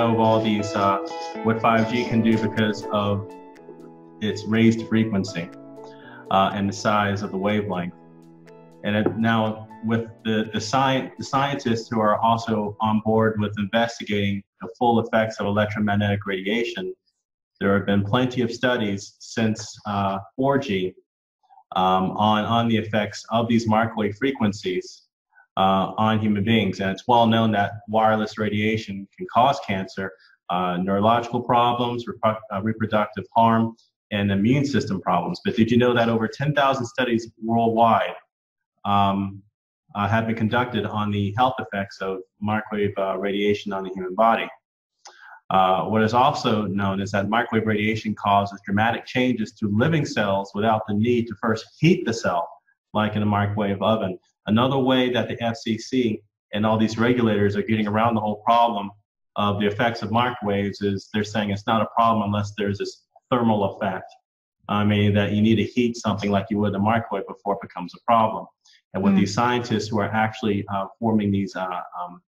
know of all these, uh, what 5G can do because of its raised frequency uh, and the size of the wavelength. And it, now with the, the, sci- the scientists who are also on board with investigating the full effects of electromagnetic radiation, there have been plenty of studies since uh, 4G um, on, on the effects of these microwave frequencies uh, on human beings. And it's well known that wireless radiation can cause cancer, uh, neurological problems, rep- uh, reproductive harm, and immune system problems. But did you know that over 10,000 studies worldwide um, uh, have been conducted on the health effects of microwave uh, radiation on the human body? Uh, what is also known is that microwave radiation causes dramatic changes to living cells without the need to first heat the cell, like in a microwave oven. Another way that the FCC and all these regulators are getting around the whole problem of the effects of microwaves is they're saying it's not a problem unless there's this thermal effect. I mean, that you need to heat something like you would a microwave before it becomes a problem. And what mm. these scientists who are actually uh, forming these uh, um,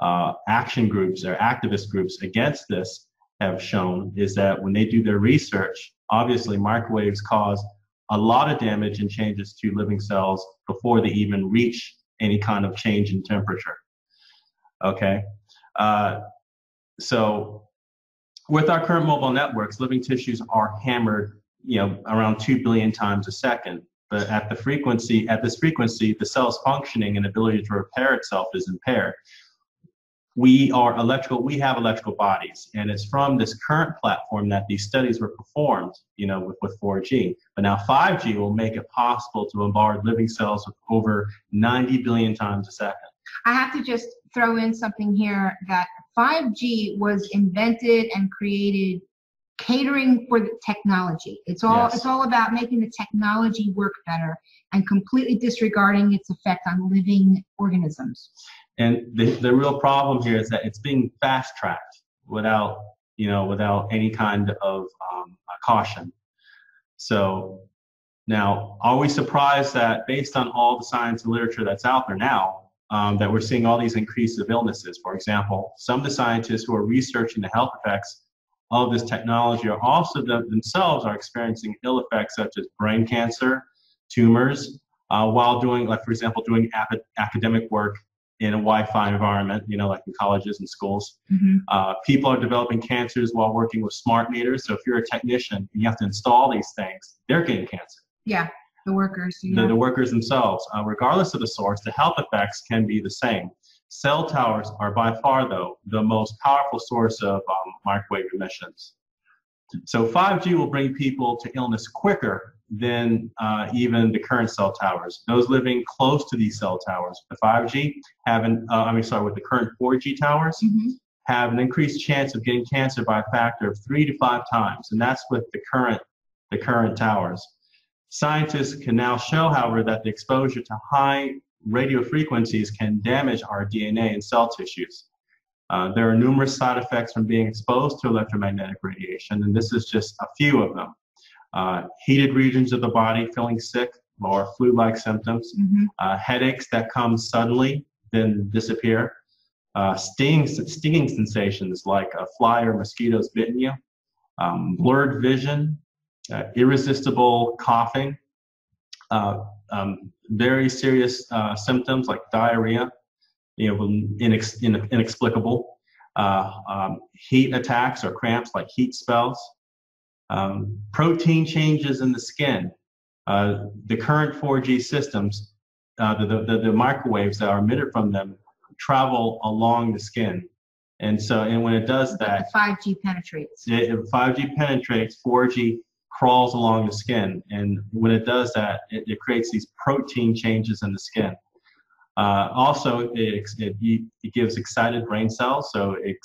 uh, action groups or activist groups against this have shown is that when they do their research, obviously microwaves cause a lot of damage and changes to living cells before they even reach any kind of change in temperature. Okay, uh, so with our current mobile networks, living tissues are hammered, you know, around two billion times a second. But at the frequency, at this frequency, the cell's functioning and ability to repair itself is impaired we are electrical we have electrical bodies. And it's from this current platform that these studies were performed you know with, with 4g but now 5g will make it possible to bombard living cells with over 90 billion times a second. I have to just throw in something here that 5g was invented and created catering for the technology. It's all yes. it's all about making the technology work better and completely disregarding its effect on living organisms and the, the real problem here is that it's being fast tracked without, you know, without any kind of um, caution. So now, are we surprised that based on all the science and literature that's out there now, um, that we're seeing all these increases of illnesses? For example, some of the scientists who are researching the health effects of this technology are also the, themselves are experiencing ill effects such as brain cancer, tumors, uh, while doing, like for example, doing ap- academic work in a Wi-Fi environment, you know, like in colleges and schools. Mm-hmm. Uh, people are developing cancers while working with smart meters. So if you're a technician and you have to install these things, they're getting cancer. Yeah, the workers. The, the, workers themselves. Uh, regardless of the source, the health effects can be the same. Cell towers are by far, though, the most powerful source of um, microwave emissions. So 5G will bring people to illness quicker than uh, even the current cell towers. Those living close to these cell towers, the 5G, have an, uh, I mean, sorry, with the current 4G towers, mm-hmm. have an increased chance of getting cancer by a factor of three to five times, and that's with the current, the current towers. Scientists can now show, however, that the exposure to high radio frequencies can damage our DNA and cell tissues. Uh, there are numerous side effects from being exposed to electromagnetic radiation, and this is just a few of them uh, heated regions of the body, feeling sick or flu-like symptoms, mm-hmm. uh, headaches that come suddenly then disappear, uh, stinging, stinging sensations like a fly or mosquitoes bitten you, um, blurred vision, uh, irresistible coughing, uh, um, very serious uh, symptoms like diarrhea, you know, inex- inexplicable, um, heat attacks or cramps like heat spells, um, protein changes in the skin. Uh, the current 4G systems, uh, the, the, the, microwaves that are emitted from them travel along the skin. And so, and when it does that, 5G penetrates. It, 5G penetrates, 4G crawls along the skin. And when it does that, it, it creates these protein changes in the skin. Uh, also, it, it, it, gives excited brain cells, so it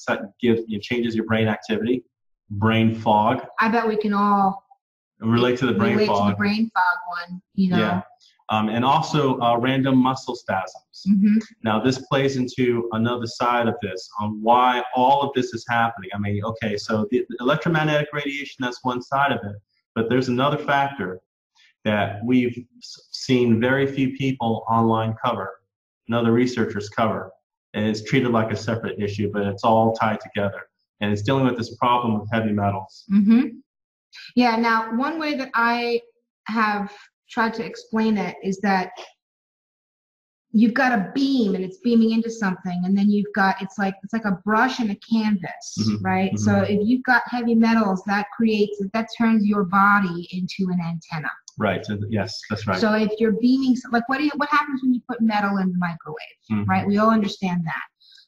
gives, it changes your brain activity brain fog. I bet we can all relate to the brain relate fog. to the brain fog one, you know. Yeah. Um, and also uh, random muscle spasms. Mm-hmm. Now, this plays into another side of this on why all of this is happening. I mean, okay, so the electromagnetic radiation, that's one side of it, but there's another factor that we've seen very few people online cover, and other researchers cover, and it's treated like a separate issue, but it's all tied together and it's dealing with this problem of heavy metals. Mm-hmm. Yeah. Now, one way that I have tried to explain it is that you've got a beam and it's beaming into something and then you've got it's like it's like a brush and a canvas mm-hmm, right mm-hmm. so if you've got heavy metals that creates that turns your body into an antenna right so, yes that's right so if you're beaming like what do you, what happens when you put metal in the microwave mm-hmm. right we all understand that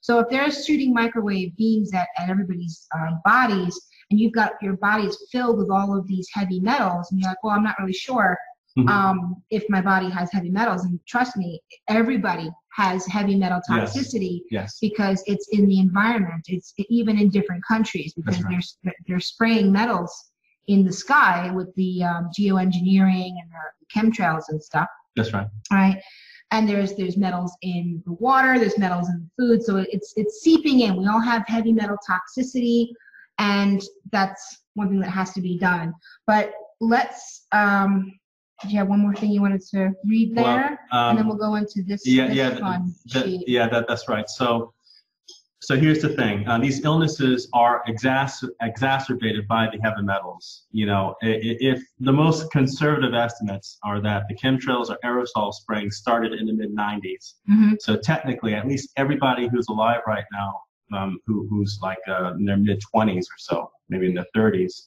so if they're shooting microwave beams at, at everybody's uh, bodies and you've got your body is filled with all of these heavy metals and you're like well i'm not really sure mm-hmm. um, if my body has heavy metals. And trust me, everybody has heavy metal toxicity yes. Yes. because it's in the environment. It's even in different countries because right. they're they're spraying metals in the sky with the um, geoengineering and the chemtrails and stuff. That's right. Right. And there's there's metals in the water, there's metals in the food, so it's it's seeping in. We all have heavy metal toxicity, and that's one thing that has to be done. But let's um, did you have one more thing you wanted to read there? Well, um, and then um, we'll go into this, yeah, this yeah, the, yeah, that, that's right. So, so here's the thing: uh, these illnesses are exacer- exacerbated by the heavy metals. You know, if the most conservative estimates are that the chemtrails or aerosol spraying started in the mid 90s. Mm-hmm. So technically, at least everybody who's alive right now, um, who, who's like uh, in their mid 20s or so, maybe in their 30s,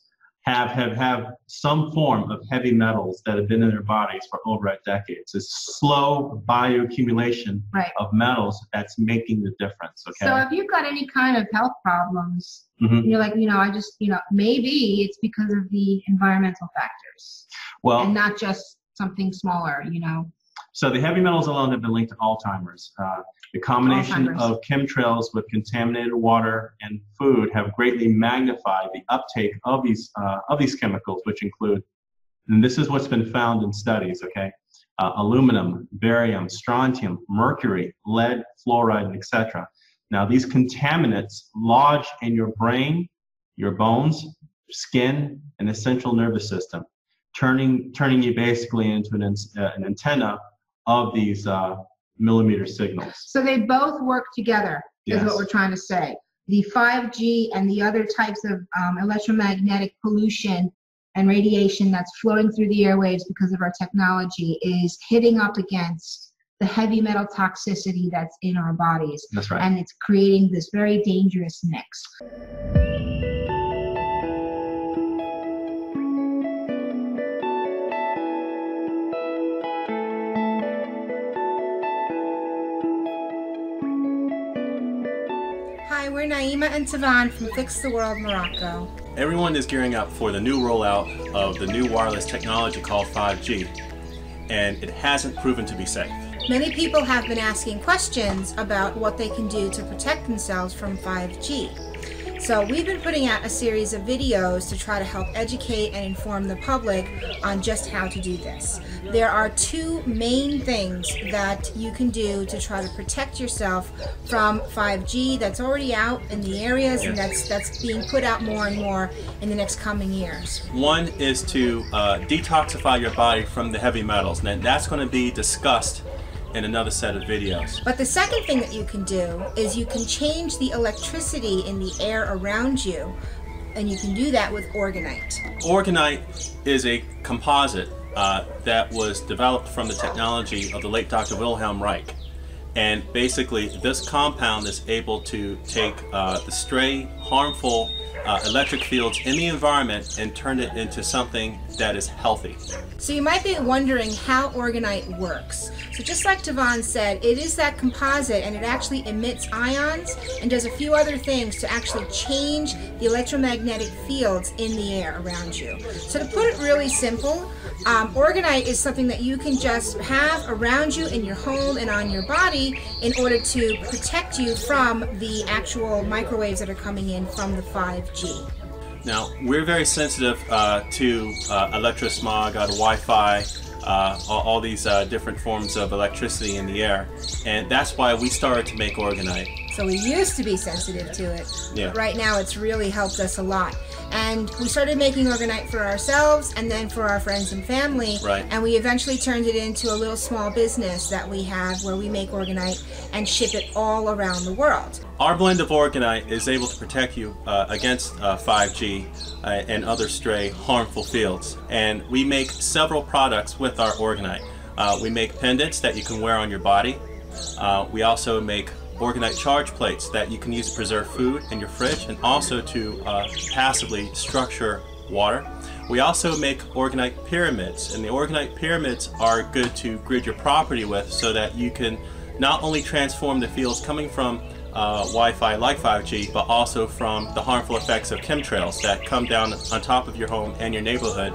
have, have, have some form of heavy metals that have been in their bodies for over a decade. It's a slow bioaccumulation right. of metals that's making the difference. Okay. So if you've got any kind of health problems, mm-hmm. you're like, you know, I just, you know, maybe it's because of the environmental factors. Well, and not just something smaller, you know. So the heavy metals alone have been linked to Alzheimer's. Uh, the combination of chemtrails with contaminated water and food have greatly magnified the uptake of these uh, of these chemicals, which include, and this is what's been found in studies. Okay, uh, aluminum, barium, strontium, mercury, lead, fluoride, etc. Now these contaminants lodge in your brain, your bones, skin, and the central nervous system, turning turning you basically into an, uh, an antenna of these uh, millimeter signals. So they both work together, yes. is what we're trying to say. The 5G and the other types of um, electromagnetic pollution and radiation that's flowing through the airwaves because of our technology is hitting up against the heavy metal toxicity that's in our bodies. That's right. And it's creating this very dangerous mix. We're Naima and Tavan from Fix the World Morocco. Everyone is gearing up for the new rollout of the new wireless technology called 5G, and it hasn't proven to be safe. Many people have been asking questions about what they can do to protect themselves from 5G. So we've been putting out a series of videos to try to help educate and inform the public on just how to do this. There are two main things that you can do to try to protect yourself from 5G that's already out in the areas and that's that's being put out more and more in the next coming years. One is to uh, detoxify your body from the heavy metals, and that's going to be discussed in another set of videos. But the second thing that you can do is you can change the electricity in the air around you and you can do that with Orgonite. Orgonite is a composite uh, that was developed from the technology of the late Dr. Wilhelm Reich. And basically, this compound is able to take uh, the stray, harmful uh, electric fields in the environment and turn it into something that is healthy. So you might be wondering how orgonite works. So just like Devon said, it is that composite and it actually emits ions and does a few other things to actually change the electromagnetic fields in the air around you. So to put it really simple, um, orgonite is something that you can just have around you in your home and on your body in order to protect you from the actual microwaves that are coming in from the 5G. Now, we're very sensitive uh, to uh, electrosmog, uh, Wi-Fi, uh, all, all, these uh, different forms of electricity in the air, and that's why we started to make orgonite. So we used to be sensitive to it. Yeah. Right now, it's really helped us a lot. And we started making orgonite for ourselves and then for our friends and family. Right. And we eventually turned it into a little small business that we have where we make orgonite and ship it all around the world. Our blend of orgonite is able to protect you uh, against uh, 5G uh, and other stray harmful fields. And we make several products with our orgonite Uh, we make pendants that you can wear on your body. Uh, we also make Orgonite charge plates that you can use to preserve food in your fridge and also to uh, passively structure water. We also make orgonite pyramids, and the orgonite pyramids are good to grid your property with so that you can not only transform the fields coming from uh, Wi-Fi like 5G, but also from the harmful effects of chemtrails that come down on top of your home and your neighborhood.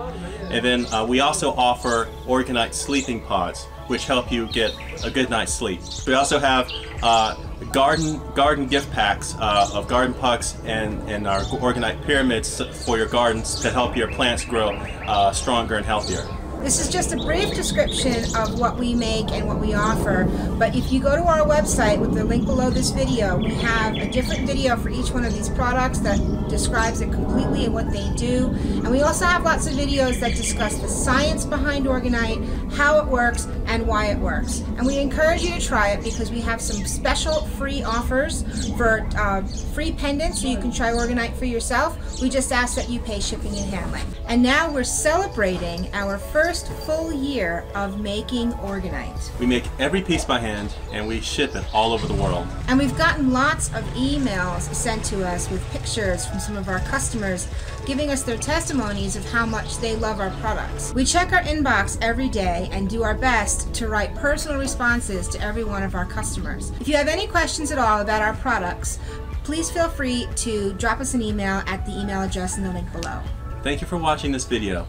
And then uh, we also offer orgonite sleeping pods, which help you get a good night's sleep. We also have uh, garden garden gift packs uh, of garden pucks and, and our Orgonite pyramids for your gardens to help your plants grow uh, stronger and healthier. This is just a brief description of what we make and what we offer, but if you go to our website with the link below this video, we have a different video for each one of these products that describes it completely and what they do. And we also have lots of videos that discuss the science behind Orgonite, how it works, and why it works. And we encourage you to try it because we have some special free offers for uh, free pendants so you can try Orgonite for yourself. We just ask that you pay shipping and handling. And now we're celebrating our first first full year of making Orgonite. We make every piece by hand and we ship it all over the world. And we've gotten lots of emails sent to us with pictures from some of our customers giving us their testimonies of how much they love our products. We check our inbox every day and do our best to write personal responses to every one of our customers. If you have any questions at all about our products, please feel free to drop us an email at the email address in the link below. Thank you for watching this video.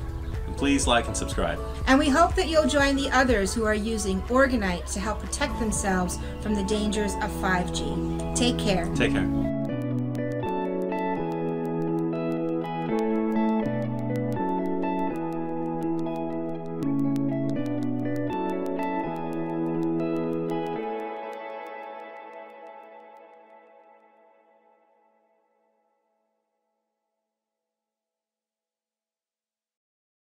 Please like and subscribe. And we hope that you'll join the others who are using Orgonite to help protect themselves from the dangers of 5G. Take care. Take care.